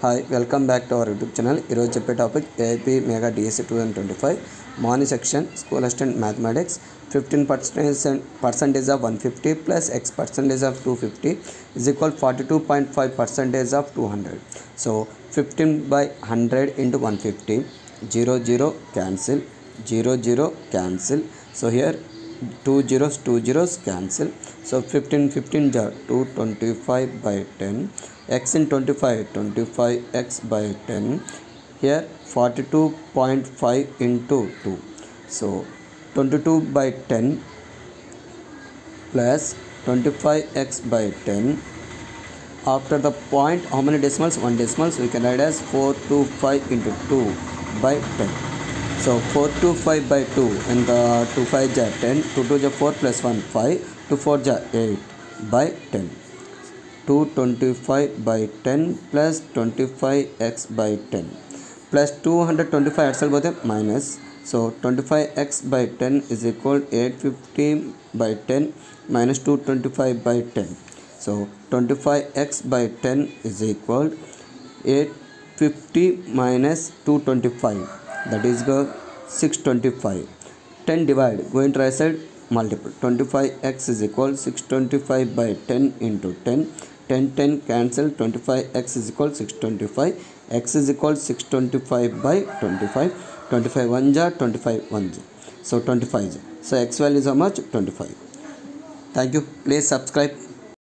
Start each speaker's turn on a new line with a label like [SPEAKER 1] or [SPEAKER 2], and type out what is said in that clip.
[SPEAKER 1] hi welcome back to our YouTube channel ఈరోజు చెప్పే topic AIP mega DSC two thousand twenty five morning section school assistant mathematics fifteen percentage percentage of one fifty plus X percentage of two fifty is equal forty two point five percentage of two hundred so fifteen by hundred into one fifty zero zero cancel zero zero cancel so here two zeros two zeros cancel. So 15 15 jar 225 by 10 x in 25 25 x by 10 here 42.5 into 2 so 22 by 10 plus 25x by 10 after the point how many decimals? One decimals we can write as 425 into 2 by 10 so 4 to 5 by 2 and the 2 5 ja 10 2 2 ja 4 plus 1 5 2 4 ja 8 by 10 225 by 10 plus 25x by 10 plus 225 adsal both minus. So 25x by 10 is equal 850 by 10 minus 225 by 10 so 25x by 10 is equal 850 minus 225 that is go 625 10 divide going to right side multiple. 25x is equal 625 by 10 into 10 10 10 cancel. 25x is equal 625 x is equal 625 by 25 25 1 ja 25 1 ja so 25 ja so x value is how much? 25 thank you. Please subscribe